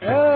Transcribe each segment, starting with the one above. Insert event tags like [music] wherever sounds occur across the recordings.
Yeah.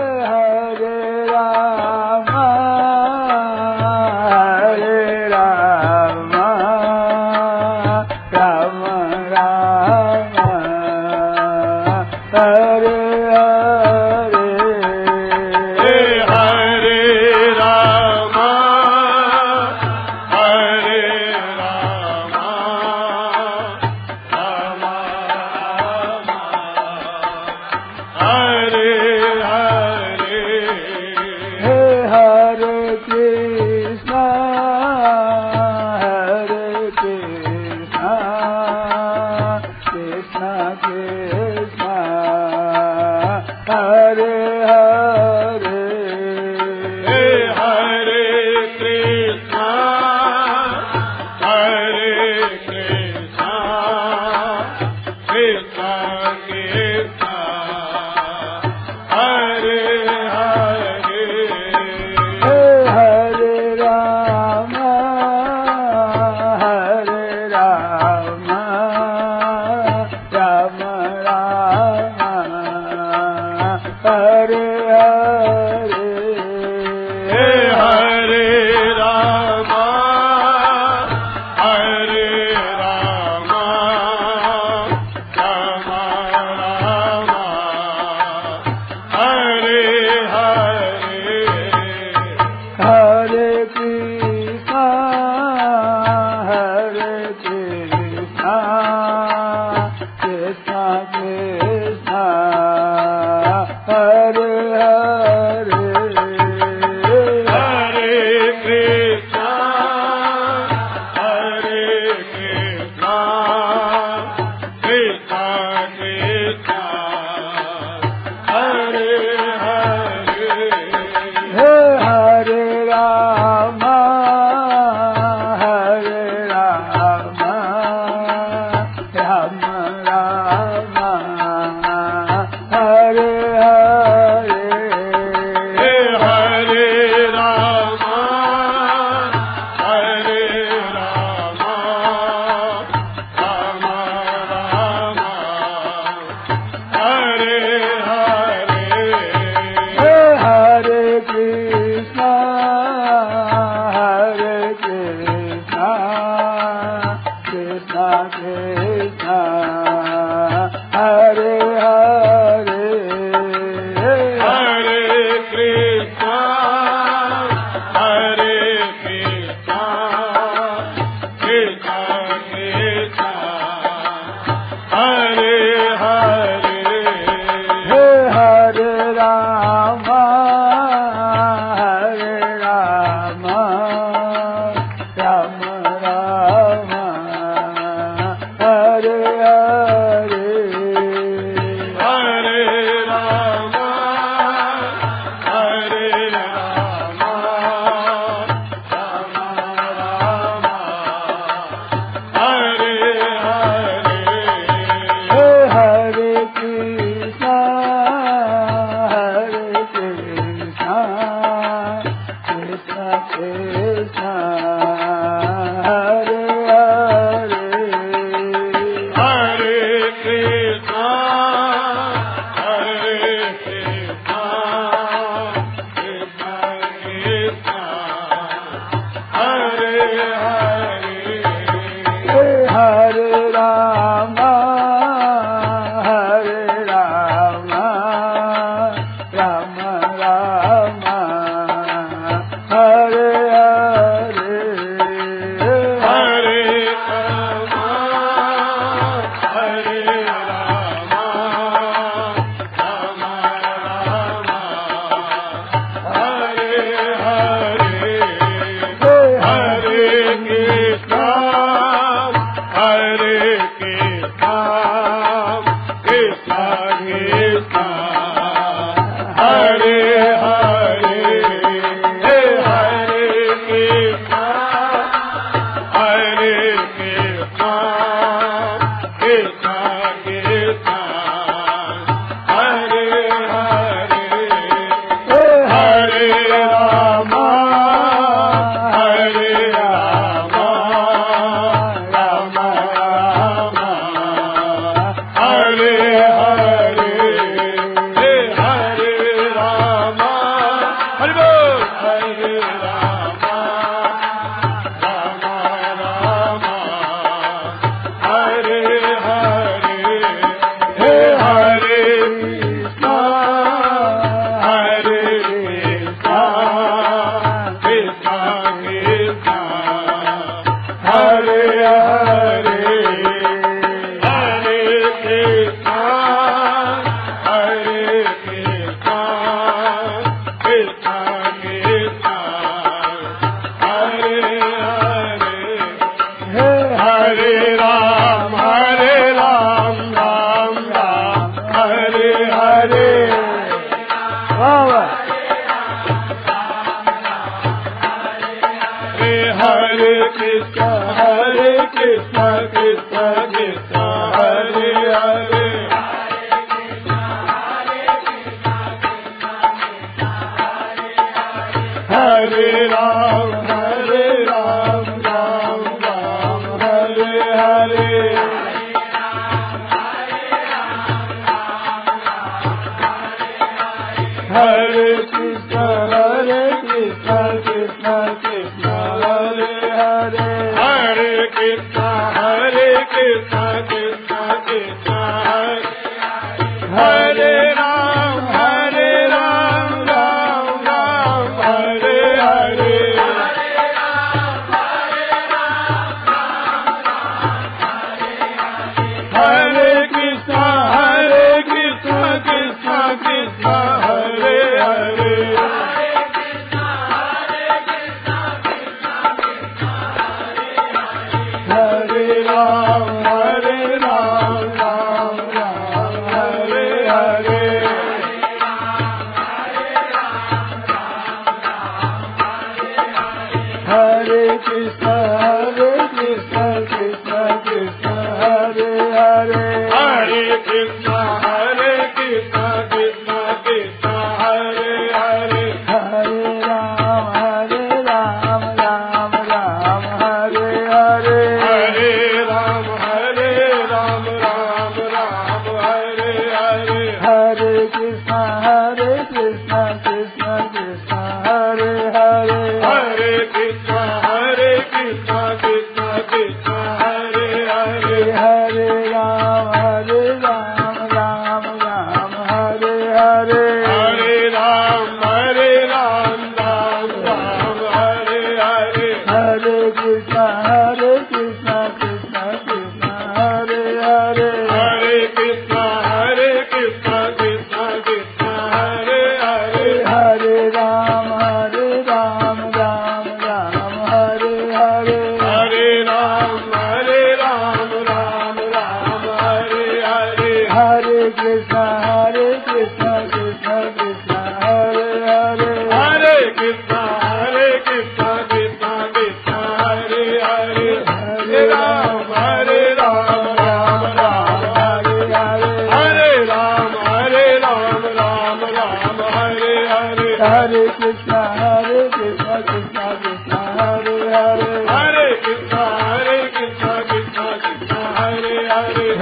Hare Hare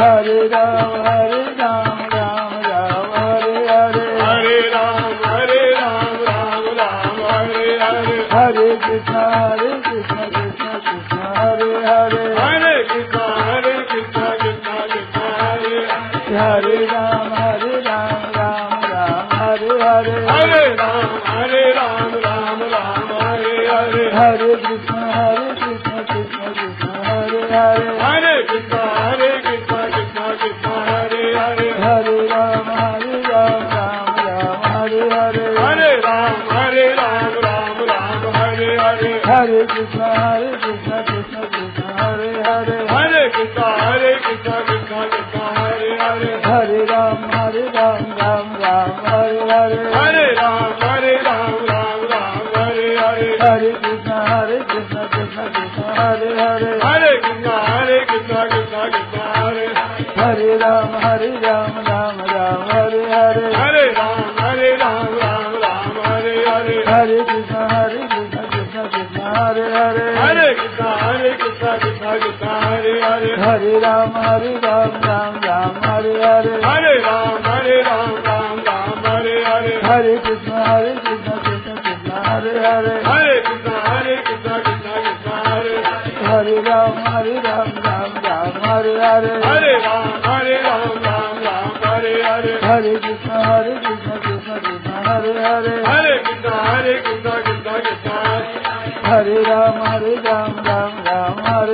Hare Ram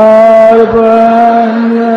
Arpanya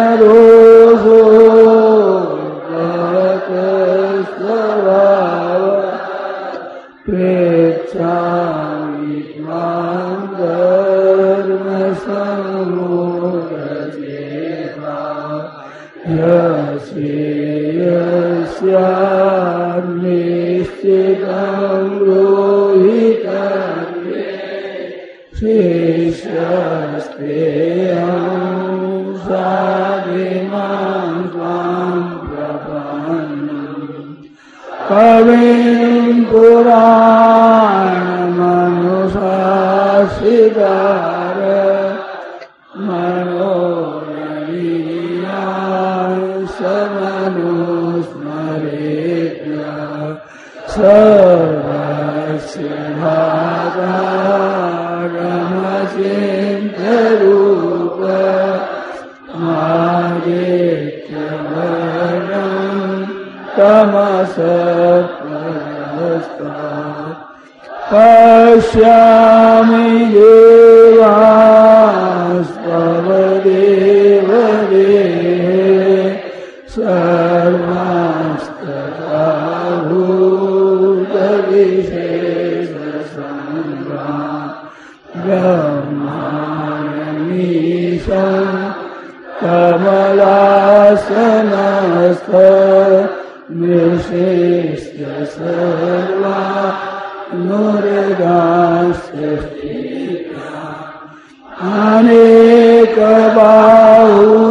अनेक बाहू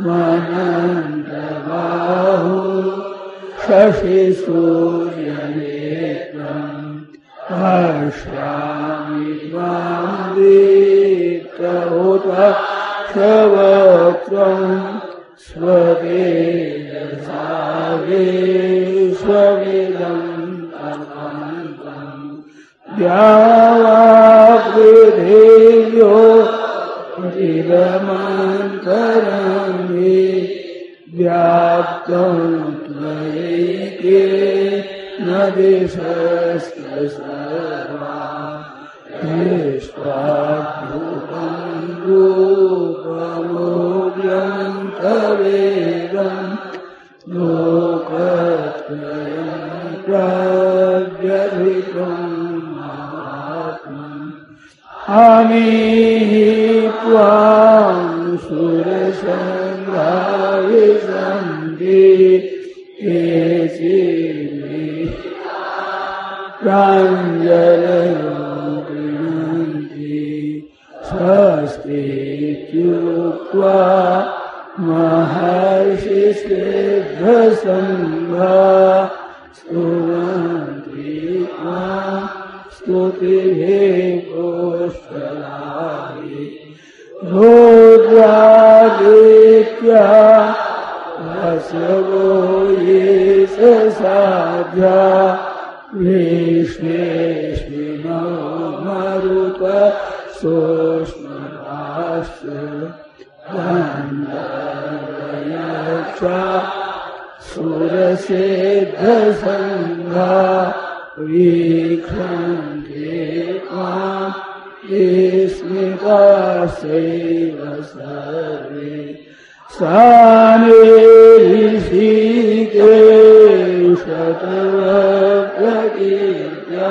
मनन्तबाहु शशिसूर्यनेत्रम् पश्यामि त्वां दीप्तहुत शवक्त्रम् स्ववेदसावेश्वविदम् अनन्तम् द्यावापृथिव्यो ये के न देशस्तश्वा दिनेष्ट्वा सुरसेद्धसङ्घा वीक्षन्ते त्वाम् विस्मितास्यैव सर्वे साने ऋषिकेशतवप्रकीर्त्या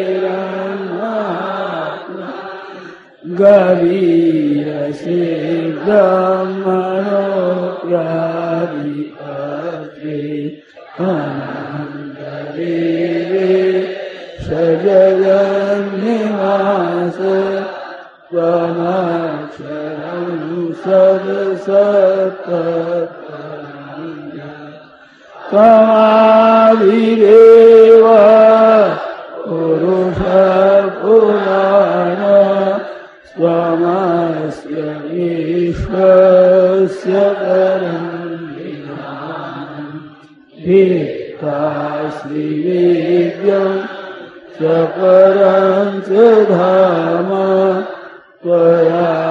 गरीयसे ब्रह्मणो रे सजयमासे सजगन्निवास त्वमक्षरं सदशारि विश्वस्य परं विधानम् भित्ताश्रीवेद्यम् च परं च धाम त्वया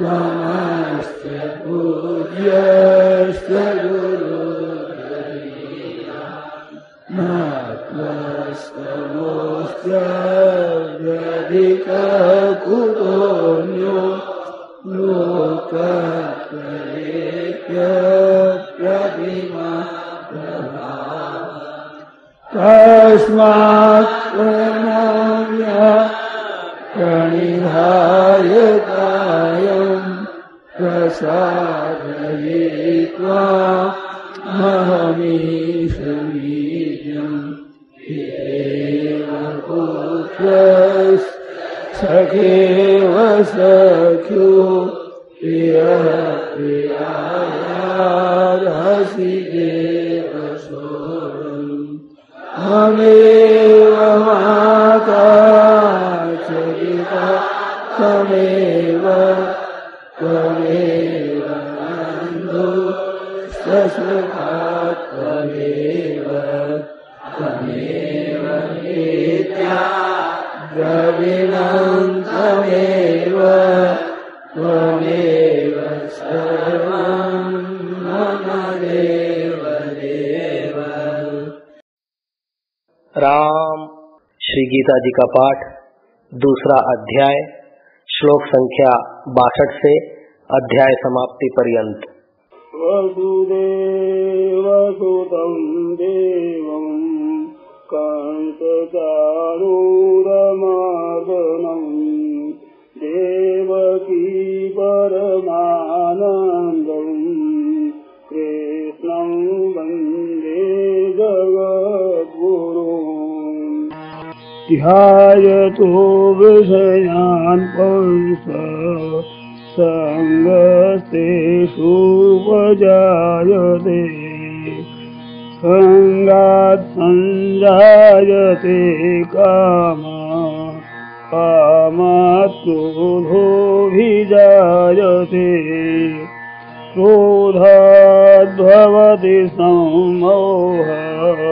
Yeah. त्वमेव सर्वं मम देव। देव राम। श्री गीता जी का पाठ दूसरा अध्याय श्लोक संख्या बासठ से अध्याय समाप्ति पर्यंत। वसुदेवसुतं देवम् कंसचारूरमादनम् देवकी परमानन्दम् कृष्णं वन्दे जगद्गुरुम् ध्यायतो विषयान् पुंस सङ्गस्तेषुपजायते सङ्गात् सञ्जायते कामा कामात् क्रोधोऽभिजायते क्रोधाद्भवति सम्मोहः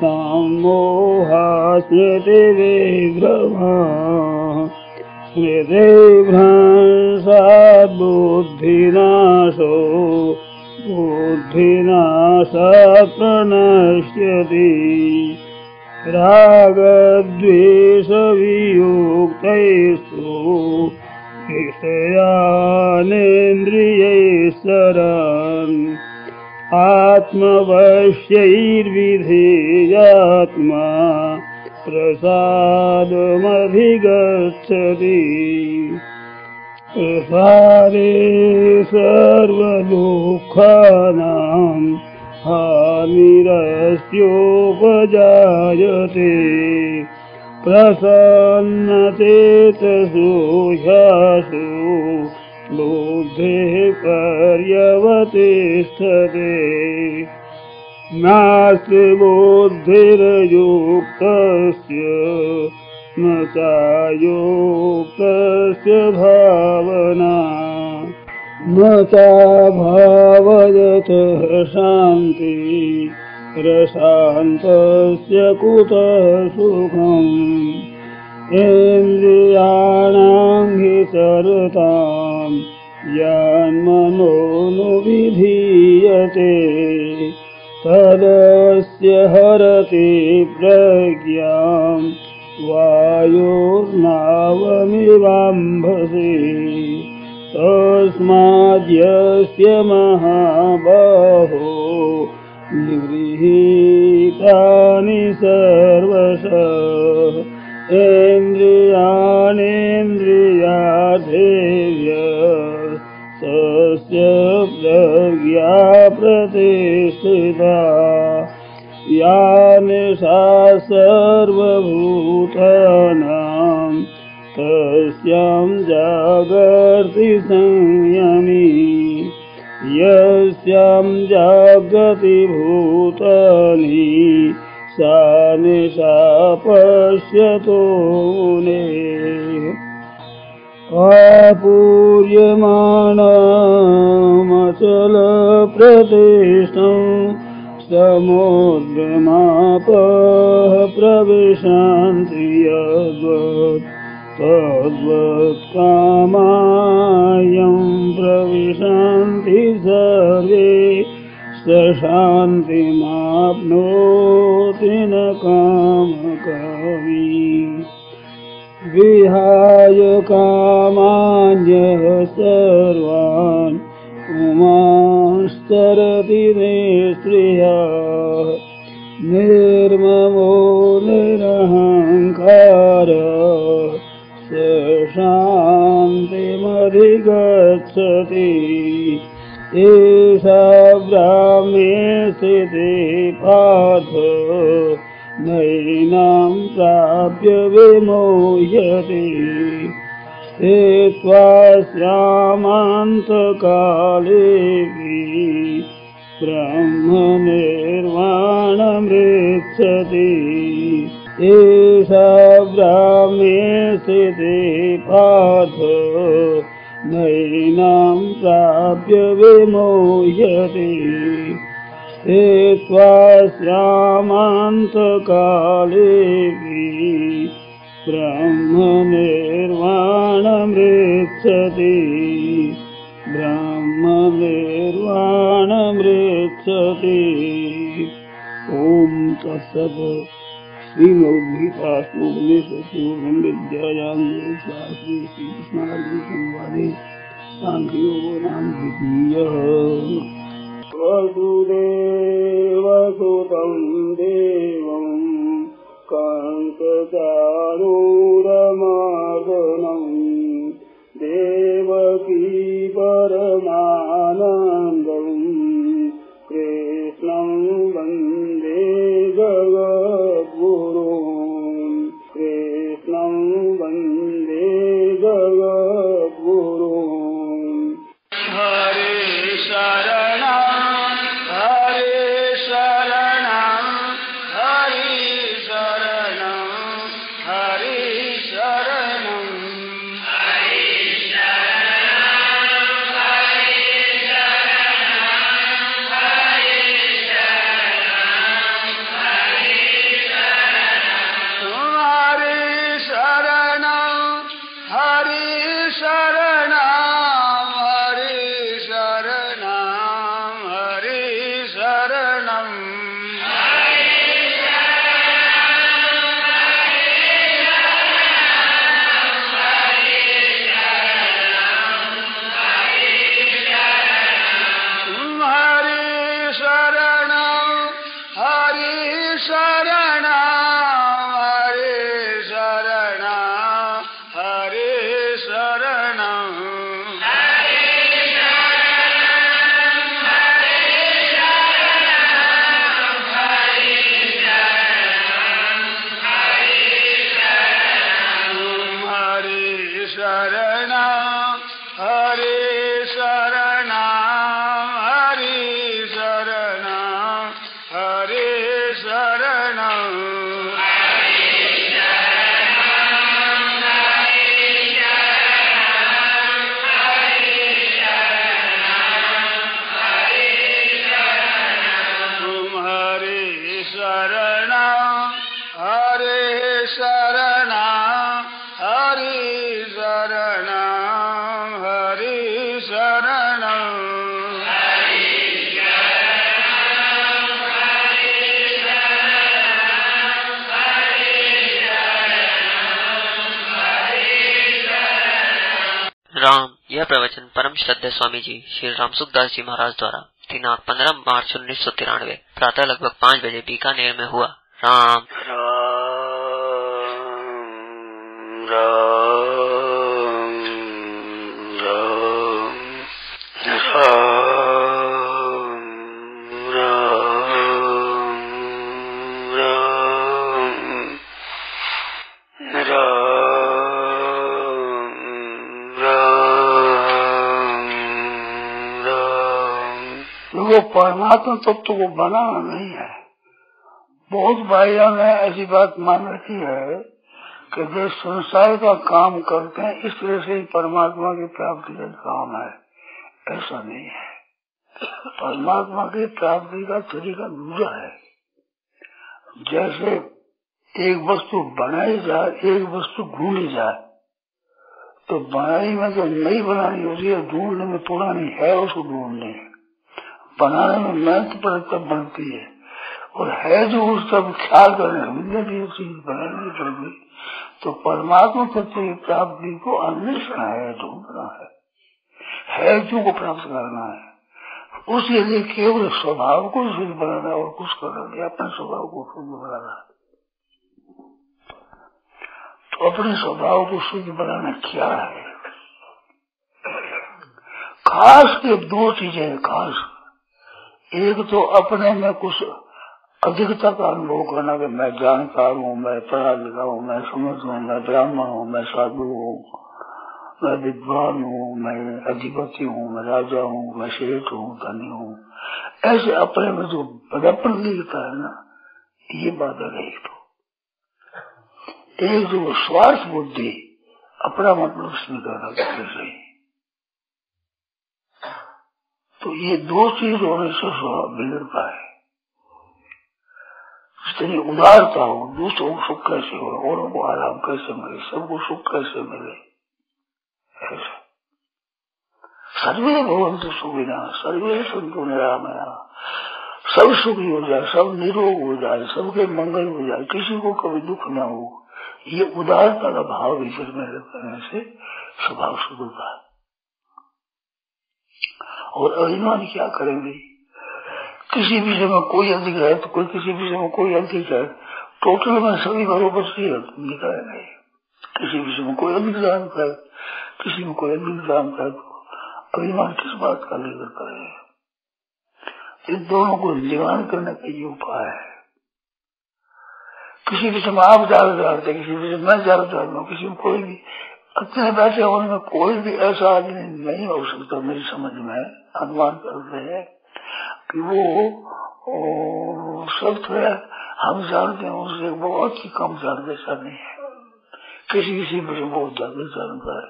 सम्मोहा स्मृतिविभ्रमा स्मृतिभ्रंशात् बुद्धिनाशो बुद्धिनाशात् प्रणश्यति रागद्वेषवियुक्तैस्तु विषयानेन्द्रियैः सरन् आत्मवश्यैर्विधेयात्मा प्रसादमधिगच्छति। प्रसारे सर्वदुःखानां हानिरस्योपजायते प्रसन्नचेतसु ह्यासु बुद्धेः पर्यवतिष्ठते नास्ति बुद्धिर्युक्तस्य न चायोक्तस्य भावना न चाभावयतः शान्ति रशान्तस्य कुतः सुखम् इन्द्रियाणां हि सरतां यान्मनोनुविधीयते तदस्य हरति प्रज्ञां वायुर्नावमिवाम्भसि तस्माद्यस्य महाबाहो निगृहीतानि सर्वशः। इन्द्रियाणेन्द्रियाधेय सस्य प्रज्ञा प्रतिष्ठिता। या निशा सर्वभूतानां तस्यां जागर्ति संयमी यस्यां जागति भूतानि सा निशा पश्यतो मुनेः। आपूर्यमाणमचलप्रतिष्ठं समुद्रमापः प्रविशन्ति यद्वत् तद्वत्कामायं प्रविशन्ति सर्वे स शान्तिमाप्नोति न कामकवी। विहाय कामान्यः सर्वान् उमास्तरति निःस्त्रियः निर्ममो निरहङ्कार शान्तिमधिगच्छति एषा ब्राह्मे स्थिते पाथ नैनां प्राप्य विमोह्यते। स्थित्वा श्यामान्तकालेऽपि ब्रह्मनिर्वाणमृच्छति एषा ब्राह्मे स्थिते पाथ नैनां प्राप्य विमोह्यते। स्थित्वा श्यामान्तकालेऽपि ब्रह्मनिर्वाणमृच्छति। ब्रह्मनिर्वाणमृच्छति। ॐ तत्सत् श्रीमद्भीतात्मोपदेशपूर्वं विद्यायां शास्त्री श्रीकृष्णार्जुनसंवादे शान्तियोगो नाम द्वितीयः वसुदेवसुतं देवं कान्तचारूरमार्दनं देवकी परमा प्रवचन परम श्रद्धा स्वामी जी श्री रामसुखदास जी महाराज द्वारा दिनांक पंद्रह मार्च उन्नीस सौ तिरानवे, प्रातः लगभग पाँच बजे बीकानेर में हुआ। राम राम राम राम। परमात्मा तत्व तो को बनाना नहीं है। बहुत भाइयों ने ऐसी बात मान रखी है कि जो संसार का काम करते हैं, इस तरह से ही परमात्मा की प्राप्ति का काम है। ऐसा नहीं है। परमात्मा की प्राप्ति का तरीका दूसरा है। जैसे एक वस्तु बनाई जाए, एक वस्तु ढूंढी जाए तो बनाई में तो नई बनानी होती है, ढूँढने में पुरानी है, उसको ढूंढनी बनाने में मेहनत पर तब बनती है। और है जो उस सब ख्याल करने भी चीज़ बनानी पड़ेगी तो परमात्मा तत्व की प्राप्ति को अन्वेषण है, ढूंढना है। है जो को प्राप्त करना है। उसके लिए केवल स्वभाव को शुद्ध बनाना और कुछ करना नहीं, अपने स्वभाव को शुद्ध बनाना। तो अपने स्वभाव को शुद्ध बनाना क्या है? खास के दो चीज़ें खास। एक तो अपने में कुछ अधिकता का अनुभव करना कि मैं जानकार हूँ, मैं पढ़ा लिखा हूँ, मैं समझ हूँ, मैं ब्राह्मण हूँ, मैं साधु हूँ, मैं विद्वान हूँ, मैं अधिपति हूँ, मैं राजा हूँ, मैं श्रेष्ठ हूँ, धनी हूँ। ऐसे अपने में जो बड़ापन दिखता है ना, ये बात है। एक तो एक जो स्वार्थ बुद्धि, अपना मतलब स्वीकार करना तो ये दो चीज़ होने से स्वभाव बिगड़ता है। जितनी उदारता हो, दूसरों को सुख कैसे हो, औरों को आराम कैसे मिले, सबको सुख कैसे मिले, ऐसा। सर्वे भगवंत सुविधा सर्वे संतो निरामया। सब सुखी हो जाए, सब निरोग हो जाए, सबके मंगल हो जाए, किसी को कभी दुख ना हो, ये उदारता का भाव भीतर में करने से स्वभाव होता है। और अभिमान क्या करेंगे? किसी विषय में कोई अधिक है तो कोई किसी विषय में कोई अधिक है। टोटल में सभी बरोबर से निकल नहीं किसी विषय में कोई अधिक जानता है किसी में कोई अधिक जानता है तो अभिमान किस बात का लेकर करे? इन दोनों को निवारण करने का ये उपाय है। किसी विषय में आप ज़्यादा जानते किसी विषय में मैं ज़्यादा जानता हूँ, किसी में कोई भी अपने बैठे होने में कोई भी ऐसा आदमी नहीं हो सकता मेरी समझ में। अनुमान करते हैं कि वो थोड़ा हम जानते हैं उससे बहुत ही कम जानते नहीं है। किसी किसी विषय में बहुत ज़्यादा जानता है।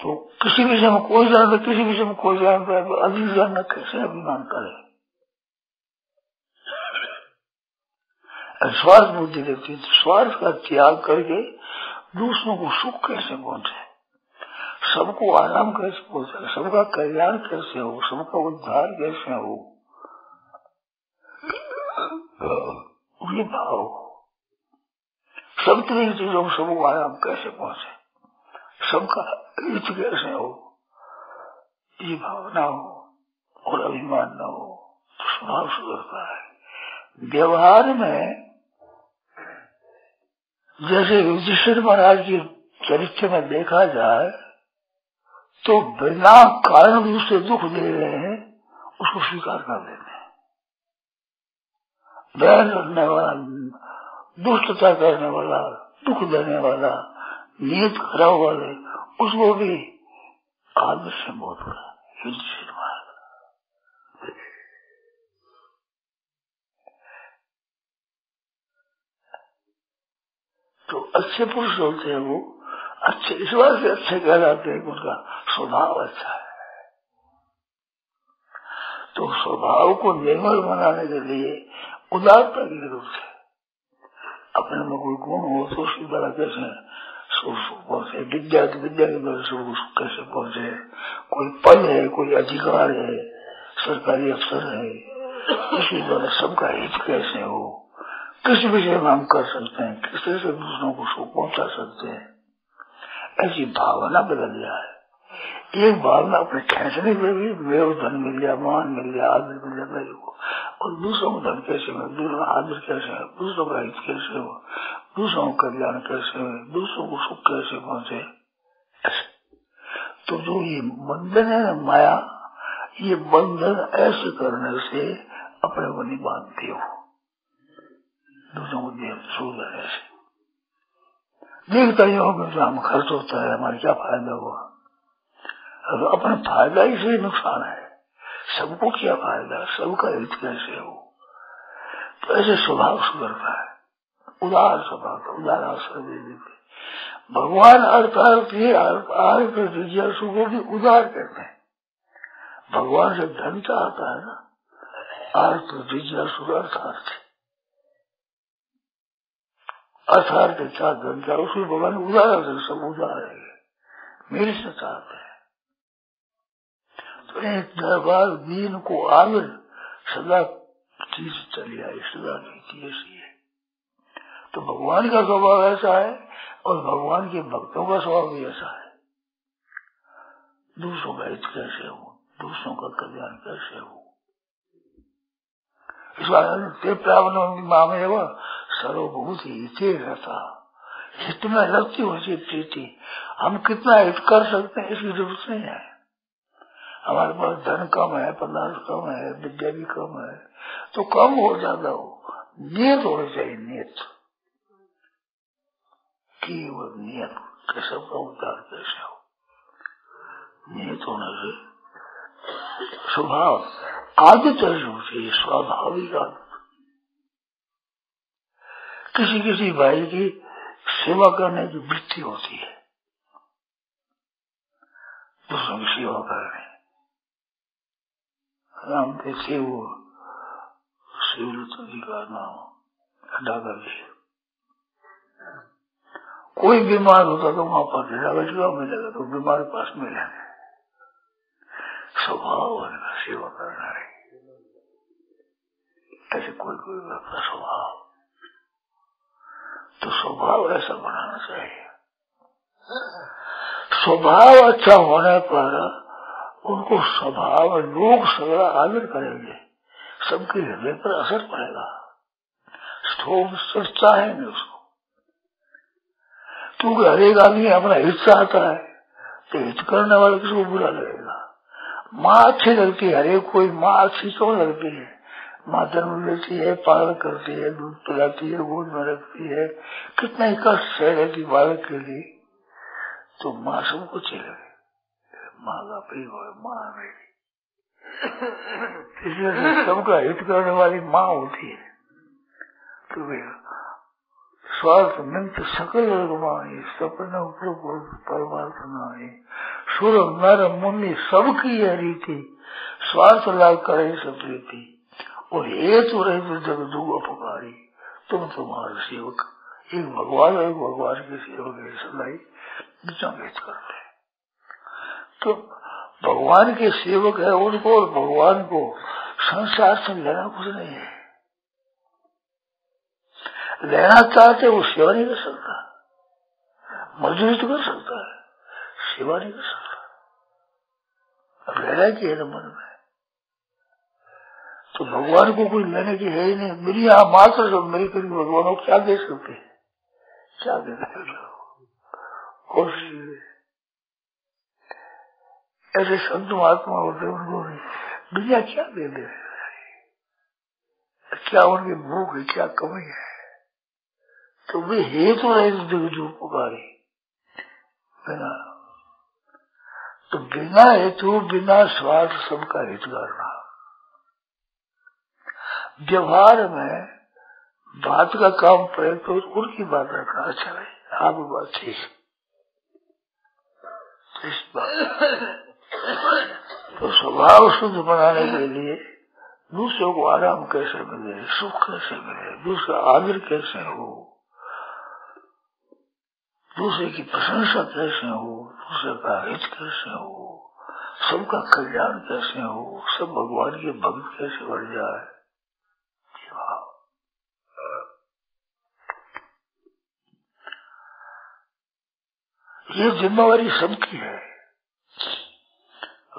तो किसी विषय में कोई जानता किसी विषय में कोई जानता है तो अधिक जानना कैसे अभिमान करे। स्वार्थ बुद्धि रहती है स्वार्थ का त्याग करके दूसरों को सुख कैसे पहुँचे? सबको आराम कैसे पहुँचे? सबका कल्याण कैसे हो? सबका उद्धार कैसे हो? ये भाव सब तरह की चीज़ों को सबको आराम कैसे पहुँचे? सबका हित कैसे हो? ये भावना हो और अभिमान न हो तो स्वभाव सुधरता है। व्यवहार में जैसे युधिष्ठिर महाराज के चरित्र में देखा जाए तो बिना कारण दूसरे दुख दे रहे हैं, उसको स्वीकार कर लेते हैं। बैन रखने वाला, दुष्टता करने वाला, दुख देने वाला नियत खराब वाले, उसको भी आदर से बहुत बड़ा युधिष्ठिर महाराज तो अच्छे पुरुष होते हैं वो। अच्छे, इस बात से अच्छे कहलाते हैं उनका स्वभाव अच्छा है। तो स्वभाव को निर्मल बनाने के लिए उदारता के रूप से अपने में कोई गुण हो तो उसकी द्वारा कैसे पहुँचे। विद्या की, विद्या के द्वारा सुख कैसे पहुँचे? कोई पद है, कोई अधिकार है, सरकारी अफसर है उसके द्वारा सबका हित कैसे हो? किस विषय में हम कर सकते हैं, किस तरह से दूसरों को सुख पहुँचा सकते हैं। ऐसी भावना बदल जाए एक भावना अपने खेचने में भी मेरे धन मिल गया, मान मिल गया आदर मिल गया, मेरे को। और दूसरों को धन कैसे मिले? दूसरों का आदर कैसे है दूसरों का हित कैसे हो दूसरों को कल्याण कैसे हो दूसरों को सुख कैसे पहुँचे? तो जो ये बंधन है ना माया, ये बंधन ऐसे करने से अपने को नहीं बांधते हो। दूसरों को देर सुधर ऐसे देखता ही होगा हम खर्च होता है हमारे क्या फ़ायदा हुआ अब अपना फ़ायदा ही से नुकसान है सबको क्या फ़ायदा सबका हित कैसे हो तो ऐसे स्वभाव सुधरता है उदार स्वभाव उदार अवसर दे देते भगवान अर्थार्थ ये अर्थ जिज्ञासु को भी उदार कहते हैं भगवान से धन चाहता है ना अर्थ जिज्ञासु अर्थार्थ चाह धन चाह उसमें भगवान उदार सब उदार है। मेरे से चाहते हैं। तो एक दरबार दीन को आमिर सदा चीज़ चली आई, सदा की ऐसी है। तो भगवान का स्वभाव ऐसा है और भगवान के भक्तों का स्वभाव भी ऐसा है। दूसरों का हित कैसे हो? दूसरों का कल्याण कैसे हो? इस बार मामे सर्वभूत हिते रहता। हित में लगती हो प्रीति। हम कितना हित कर सकते हैं, इसकी ज़रूरत नहीं है। हमारे पास धन कम है पदार्थ कम है, विद्या भी कम है। तो कम हो जाता हो। नियत होनी चाहिए, नियत। की वो नियत के सबका उद्धार कैसे हो। नियत होने से स्वभाव। आदत चाहिए स्वाभाविक आदत। किसी किसी भाई की सेवा करने की वृत्ति होती है। दूसरों की सेवा करने। राम के शिव शिवलता जी का नाम डागर जी कोई बीमार होता तो वहाँ पर डागर जी मिलेगा तो बीमार पास मिलेंगे। स्वभाव सेवा करना है। ऐसे कोई कोई स्वभाव। तो स्वभाव ऐसा बनाना चाहिए। स्वभाव अच्छा होने पर उनको स्वभाव लोग सगड़ा आदर करेंगे। सबके हृदय पर असर पड़ेगा। चर्चा है उसको। क्योंकि हर एक आदमी अपना हित चाहता है तो हित करने वाले किसी को बुरा लगेगा। माँ अच्छी लगती है हरेक कोई माँ अच्छी क्यों लगती है? माँ जन्म लेती है पालन करती है, दूध पिलाती है, गोद में रखती है। कितना ही कष्ट रहती बालक के लिए। तो माँ सबको अच्छी लगे माँ का प्रिय हो माँ मेरी। इसलिए सबका हित करने वाली माँ होती है। तो स्वार्थ मिंत सकल रघुमानी सपन परमार्थ नाई सुर नर, मुनि, सबकी यह रीति। स्वार्थ लाभ करे सब रीति। और हेतु रहे जग दुग अपकारी तुम तुम्हारे सेवक। एक भगवान और भगवान के सेवक सदाई हित करते तो भगवान के सेवक है उनको और भगवान को संसार से लेना कुछ नहीं है। लेना चाहते वो सेवा नहीं कर सकता। मजदूरी तो कर सकता है, सेवा नहीं कर सकता। अब लेना की है मन में? तो भगवान को कोई लेने की है ही नहीं। मेरी यहाँ मात्र जो मेरी करीब भगवान को क्या दे सकते क्या दे सकते ऐसे संत महात्मा होते उनको दुनिया क्या दे दे क्या उनकी भूख है, क्या कमी है? तो वे रहे जग जो पुकारे। बिना तो बिना हेतु, बिना स्वार्थ सबका हित करना व्यवहार में बात का काम पड़े तो उनकी बात रखना अच्छा है आप बात ठीक इस बात। तो स्वभाव शुद्ध बनाने के लिए दूसरों को आराम कैसे मिले, सुख कैसे मिले, दूसरा आदर कैसे हो, दूसरे की प्रशंसा कैसे हो, दूसरे का हित कैसे हो, सबका कल्याण कैसे हो, सब भगवान के भक्त कैसे बढ़ जाए। ये जिम्मेवारी सबकी है।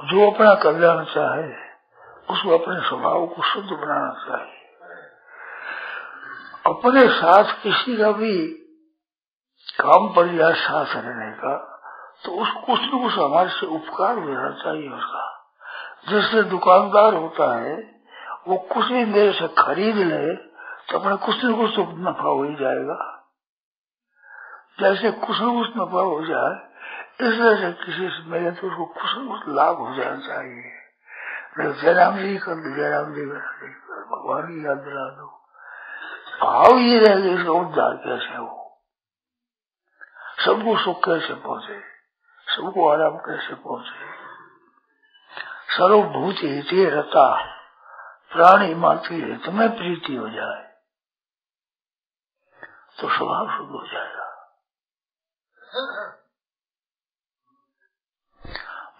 जो अपना कल्याण चाहे, उसको अपने स्वभाव को शुद्ध बनाना चाहिए अपने साथ किसी का भी काम पड़ जाए, साथ रहने का तो उस कुछ न कुछ हमारे से उपकार देना चाहिए उसका। जैसे दुकानदार होता है, वो कुछ भी मेरे से खरीद ले तो अपने कुछ न कुछ तो नफा हो ही जाएगा। जैसे कुछ न कुछ नफा हो जाए इस तरह से किसी से मिले तो उसको कुछ न कुछ लाभ हो जाना चाहिए जयराम जी कर दो जयराम जी भगवान की याद दिला दो भाव ये रहेगा इसका उद्धार कैसे हो सबको सुख कैसे पहुँचे सबको आराम कैसे पहुँचे सर्वभूत हित रता प्राणी मात्र हित में प्रीति हो जाए तो स्वभाव शुद्ध हो जाएगा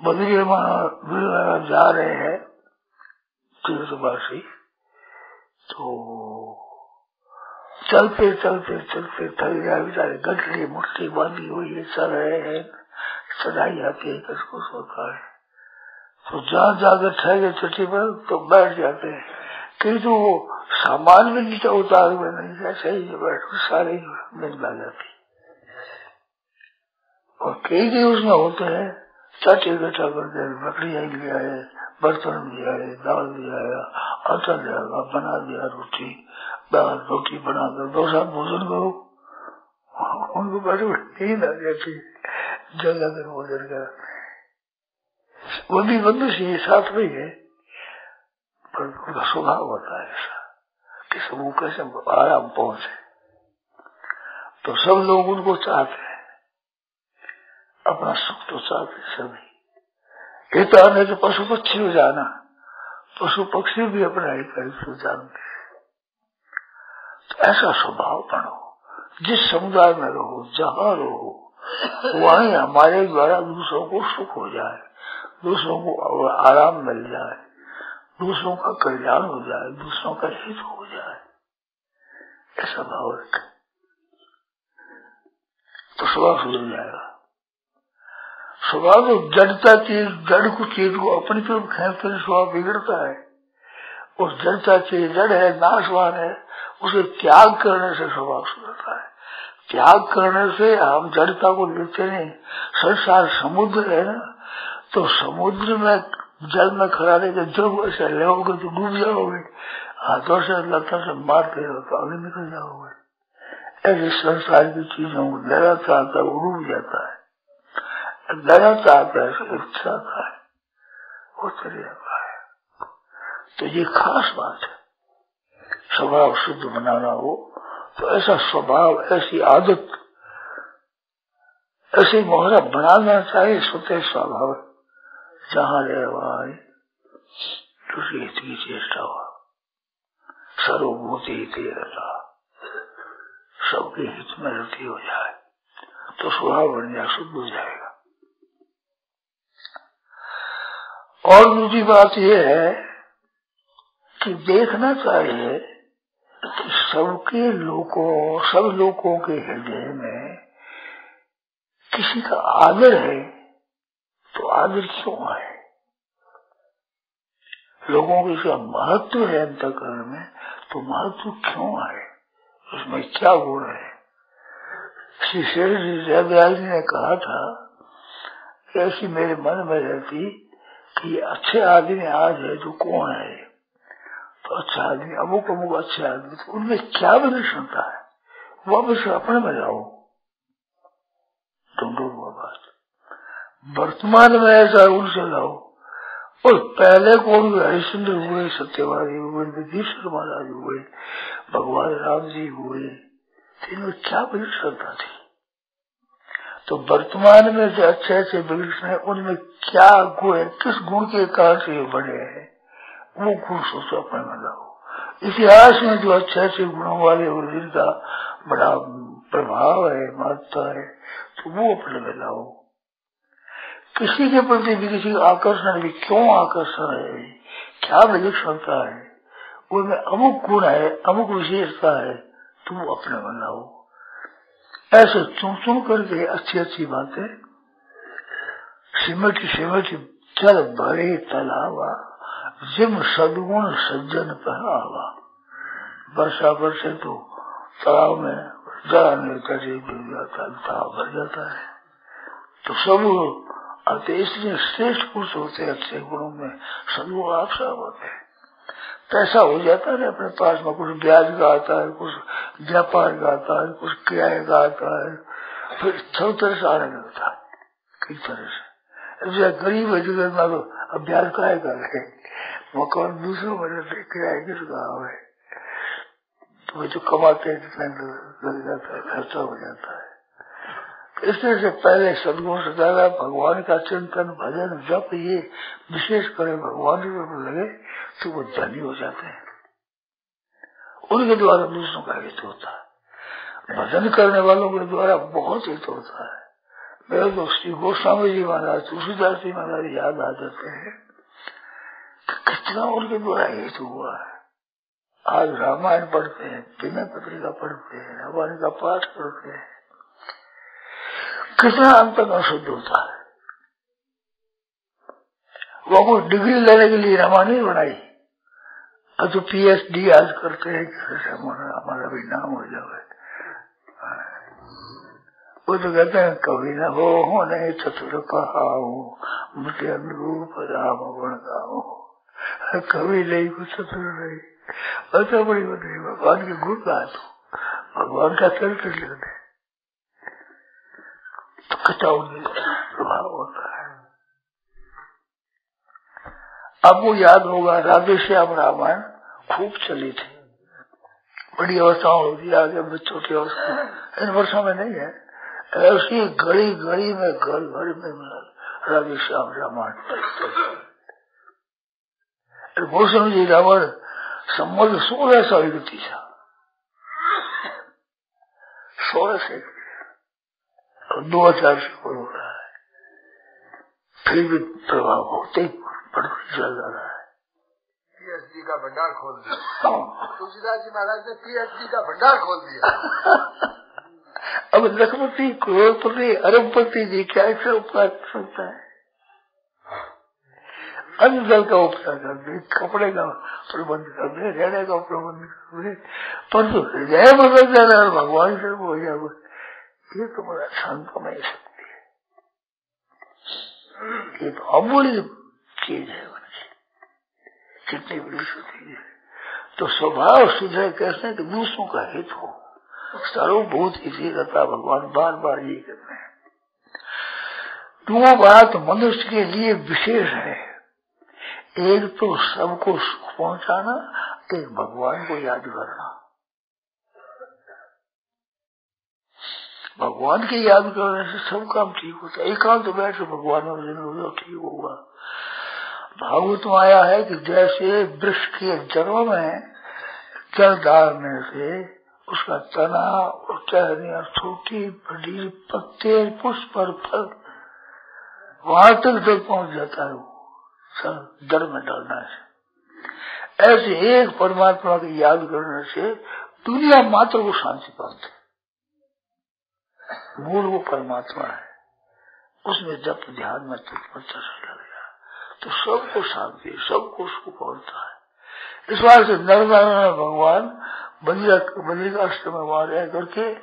बद्री जा रहे हैं तीर्थवासी। तो चलते चलते चलते थक गया बेचारे गठड़ी मुट्ठी बांधी हुई है चल रहे हैं चढ़ाई आती है किसको सोता है। तो जहाँ जाकर ठहरे चट्टी पर तो बैठ जाते हैं। कहीं तो वो सामान भी नीचे उतार में नहीं, ऐसे ही बैठ सारे मिल जाती और कई कई उसमें होते हैं। चट इकट्ठा हैं लकड़िया ले आए, बर्तन भी आए, दाल भी आया, आटा ले आया, बना दिया, रोटी, दाल, रोटी बनाकर दो साथ भोजन करो। उनको बैठे नींद आ गया जाती, जगह दिन भोजन कर वो भी बंदूक ही साथ में है पर उनका स्वभाव होता है ऐसा कि सब कैसे आराम पहुँचे। तो सब लोग उनको चाहते हैं। अपना सुख तो चाहते सभी। ये तो आने पशु पक्षी हो जाना। पशु पक्षी भी अपना ही करीब जानते तो ऐसा स्वभाव बनो। जिस समुदाय में रहो, जहाँ रहो, वहीं हमारे द्वारा दूसरों को सुख हो जाए, दूसरों को आराम मिल जाए, दूसरों का कल्याण हो जाए, दूसरों का हित हो जाए। ऐसा भाव रखे। तो स्वभाव सुधर जाएगा। स्वभाव तो जड़ता चीज़, जड़ को चीज़ को अपनी तरफ़ खेलते स्वभाव बिगड़ता है। और जड़ता चीज़ जड़ है, नाशवान है, उसे त्याग करने से स्वभाव सुधरता है। त्याग करने से हम जड़ता को लेते नहीं। संसार समुद्र है ना तो समुद्र में जल में खड़ा रहे जब ऐसे लेोगे तो डूब जाओगे। हाथों से लता से मारते हो तो आगे निकल जाओगे। ऐसे संसार की चीज़ों को लेना चाहता है वो डूब जाता है। दया चाहता है इच्छा का है वो चले है। तो ये खास बात है, स्वभाव शुद्ध बनाना हो तो ऐसा स्वभाव, ऐसी आदत, ऐसी मोहरा बनाना चाहिए स्वतः स्वभाव जहाँ रहे वहाँ दूसरी हित की चेष्टा हो। सर्वभूति हित रहता सबके हित में रति हो जाए तो स्वभाव बन जाए शुद्ध हो जाएगा। और दूसरी बात यह है कि देखना चाहिए कि सबके लोगों, सब लोगों के हृदय में किसी का आदर है तो आदर क्यों है? लोगों के इसका महत्व है अंतकरण में तो महत्व क्यों है? उसमें क्या गुण है? श्री शेर जी ने कहा था ऐसी मेरे मन में रहती कि अच्छे आदमी आज है, जो कौन है तो अच्छा आदमी, अमुक अमुक अच्छे आदमी तो उनमें क्या विलक्षणता है? वापस अपने में जाओ। ढूंढो वो बात वर्तमान में ऐसा उनसे लाओ और पहले कौन हुए? हरिश्चंद्र हुए, सत्यवादी हुए विधीश्वर महाराज हुए, भगवान राम जी हुए। तीनों क्या विलक्षणता थी? तो वर्तमान में जो अच्छे अच्छे वृक्ष है, उनमें क्या गुण है? किस गुण के कारण से ये बने हैं? वो गुण सोचो, अपने में लाओ इतिहास में जो अच्छे अच्छे गुणों वाले और जिनका बड़ा प्रभाव है, महत्व है तो वो अपने में लाओ। किसी के प्रति भी किसी का आकर्षण भी क्यों आकर्षण है? क्या विलक्षणता है? उनमें अमुक गुण है, अमुक विशेषता है तो वो अपने लाओ। ऐसे चुन चुन करके अच्छी अच्छी बातें। सिमट सिमट चल भरे तलावा जिम सदगुण सज्जन पहनावा वर्षा वर्षे तो तालाब में जरा नहीं कटे तालाब भर जाता है। तो सब आते इसलिए श्रेष्ठ पुरुष होते हैं, अच्छे गुणों में सदगुण आप सब होते हैं। पैसा हो जाता है अपने पास में? कुछ ब्याज का आता है, कुछ व्यापार का आता है, कुछ किराए का आता है। फिर सब तरह से आने लगता है, कई तरह से। गरीब है जगह ना तो अभ्यास का है मकान दूसरों में रहते, किराए किसका है? तो जो कमाते हैं लग जाता है, खर्चा हो जाता है। इसलिए से पहले सदगुण से ज़्यादा भगवान का चिंतन, भजन जब ये विशेष करे, भगवान के लगे तो वो धनी हो जाते हैं। उनके द्वारा दूसरों का हित होता है। भजन करने वालों के द्वारा बहुत हित होता है। मेरे तो श्री गोस्वामी जी महाराज, तुलसीदास जी महाराज याद आ जाते हैं कितना उनके द्वारा हित हुआ है। आज रामायण पढ़ते हैं विनय पत्रिका पढ़ते हैं, रामायण का पाठ करते हैं। कितना अंतर शुद्ध होता है। वो कोई डिग्री लेने के लिए रमा नहीं बनाई। अब तो पीएचडी आज करते हैं हमारा भी नाम हो जाए। वो तो कहते हैं, कभी न हो, होने चतुर कहाऊ, मुझे अनुरूप राम गुण गाऊ कभी नहीं, कुछ चतुर नहीं। अच्छा बड़ी बड़ी भगवान के गुण गा दो भगवान का चरित्र लिख दे। कितना प्रभाव होता है अब वो याद होगा राधे श्याम रामायण खूब चली थी। बड़ी अवस्थाओं होती आगे बच्चों की अवस्था। इन वर्षों में नहीं है। ऐसी गली गली में घर घर में राधे श्याम रामायण। मौसम जी, रावण संबंध सोलह सौ इकतीस सोलह से दो हज़ार से हो रहा है। फिर भी प्रभाव होते ही बढ़ते चल रहा है। पीएचडी का भंडार खोल दिया। तुलसीदास जी महाराज ने पीएचडी का भंडार खोल दिया। [laughs] अब लखपति करोड़पति अरबपति जी क्या ऐसे उपकार कर सकता है? अन्न जल का उपचार कर दे कपड़े का प्रबंध कर दे रहने का प्रबंध कर दे। परंतु हृदय बदल जाना भगवान से हो जाए ये तो बड़ा शांतमय शक्ति है। ये तो अमूल्य चीज़ है मनुष्य कितनी बड़ी शक्ति है। तो स्वभाव सुधरे कैसे कि दूसरों का हित हो। सर्वभूत इसी रहता भगवान बार बार ये कहते हैं। दो बात मनुष्य के लिए विशेष है। एक तो सबको सुख पहुंचाना, एक भगवान को याद करना। भगवान की याद करने से सब काम ठीक होता है। एकांत तो बैठ भगवान में ठीक होगा। भागवत में आया है कि जैसे वृक्ष के जड़ों में जल डालने से उसका तना और टहनिया छोटी बड़ी पत्ते पुष्प और फल वहाँ तक जल पहुँच जाता है वो। जड़ में डालना से ऐसे एक परमात्मा की याद करने से दुनिया मात्र को शांति पाते मूल वो परमात्मा है। उसमें जब ध्यान में तत्परता से लग गया तो सबको शांति सबको सुख होता है। इस बार से नरनारायण भगवान वहाँ रह करके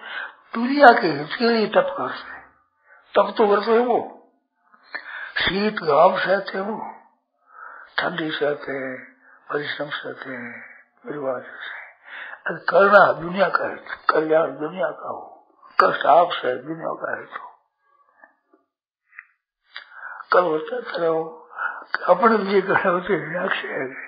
दुनिया के हित के लिए तप करते हैं। तब तो करते वो। शीत गाँव सहते वो। ठंडी सहते हैं, परिश्रम सहते हैं, परिवार से करना दुनिया का हित कल्याण दुनिया का हो। कष्ट आप से दुनिया का है। तो कल होता तरह हो अपने लिए खड़े होते से है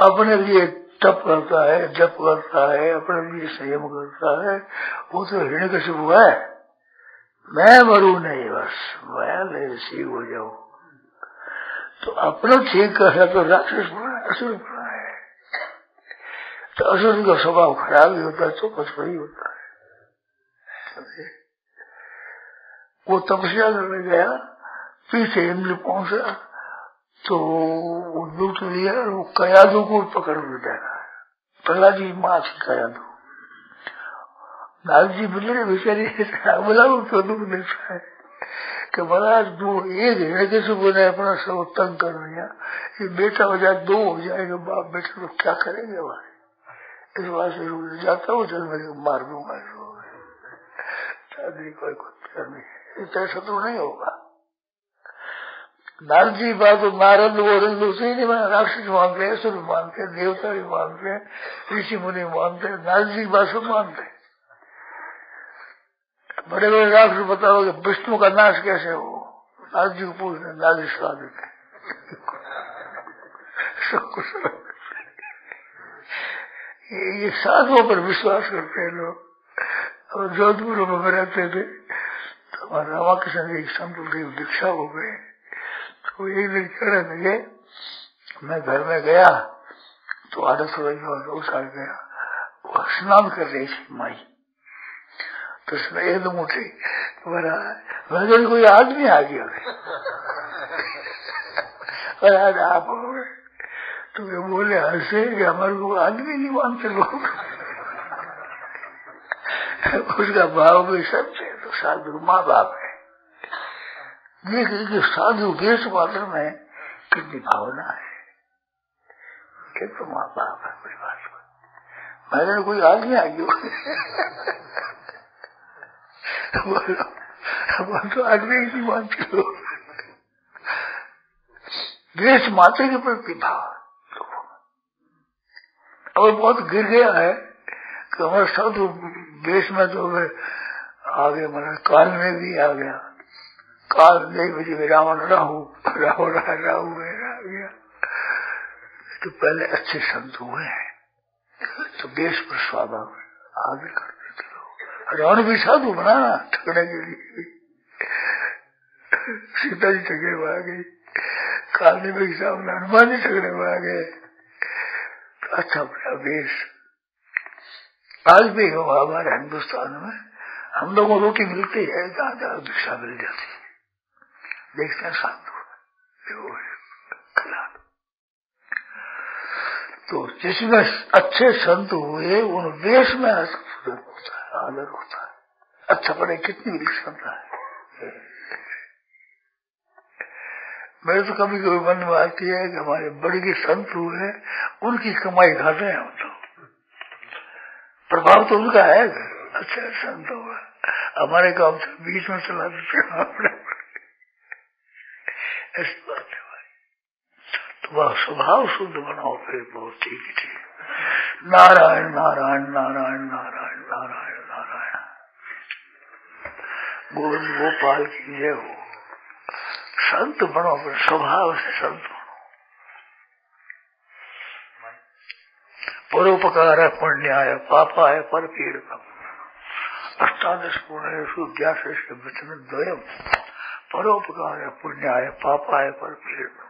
अपने लिए तप करता है, जप करता है, अपने लिए संयम करता है, वो तो हिरण कशिप हुआ है। मैं मरू नहीं बस, मैं नहीं ठीक हो जाऊ। तो अपना ठीक कर तो राक्षस बना, असुर बना। तो असुर का स्वभाव खराब ही होता है तो कुछ वही होता है। वो तपस्या करने गया पीछे इंद्र पहुँचा तो वो लूट लिया वो कयादू को पकड़ में बैठा प्रहलाद जी माँ थी कयादू नारद जी बेचारी बोला वो क्यों दुख देता है? कि महाराज, दो, एक है किसी को ने अपना सब तंग कर दिया। ये बेटा हो जाए दो हो जाएगा, बाप बेटा तो क्या करेंगे हमारे इस बात से जाता हूँ चल मेरे मार दूँगा शादी कोई कुछ नहीं इतना शत्रु नहीं होगा। नारद जी बात नारद, वो दूसरे नहीं माना राक्षस मानते हैं सुर मानते हैं, देवता भी मानते हैं, ऋषि मुनि मानते हैं, नारद जी बात सब मानते हैं। बड़े बड़े राक्षस बताओगे विष्णु का नाश कैसे हो? नारद जी को पूछते नारद सलाह देते [laughs] सब कुछ। ये साधुओं पर विश्वास करते हैं लोग। और जोधपुर में रहते थे तो हमारे रामा रामाकृष्ण जी संत दीक्षा हो गए तो एक दिन कह रहे थे मैं घर में गया तो आधा सूरज दो साल गया। वो स्नान कर रही थी माई। तो उसमें एकदम उठी तो मेरा कोई आदमी आ गया आज [laughs] आप हो गए तो वे बोले, हंसे कि हमारे को आदमी नहीं मानते लोग। उसका भाव भी सच है तो साधु माँ बाप है। देखिए साधु देश मात्र में कितनी भावना है। कितना माँ बाप है, कोई बात मैंने कोई आदमी आ गया बोलो तो आदमी नहीं मानते लोग। देश मात्र के प्रति भाव। और बहुत गिर गया है कि हमारे साधु देश में तो आगे मैंने काल में भी आ गया। काल नहीं बजे रावण राहु रावण राहु में आ गया। तो पहले अच्छे संत हुए हैं तो देश पर स्वादा आगे करते थे लोग। रावण भी साधु बनाना ठगने के लिए। सीता जी ठगने में आ गई, काल भी सामने हनुमान जी ठगने में आ गए। अच्छा देश। आज भी हो, हमारे हिंदुस्तान में हम लोगों को रोटी मिलती है जहाँ जहाँ भिक्षा मिल जाती है। देखते हैं साधु खिला तो जिसमें अच्छे संत हुए, उन वेश में आदर होता है आदर होता है। अच्छा पड़े कितनी बड़ी क्षमता है। मेरे तो कभी कभी मन में आती है कि हमारे बड़े के संत हुए उनकी कमाई खाते हैं हम तो। प्रभाव तो उनका है। अच्छा संत होगा हमारे काम से बीच में चला देते ऐसी बात है भाई। तो वह स्वभाव शुद्ध बनाओ, फिर बहुत ठीक ही, ठीक नारायण नारायण नारायण नारायण नारायण नारायण। गोविंद गोपाल की जय हो संत बनो, अपने स्वभाव से संत बनो। परोपकार है पुण्याय पापाय पर पीड़कम अष्टादश पुण्यु ग्यारह वचन द्वयम। परोपकार है पुण्याय पापाय पर पीड़कम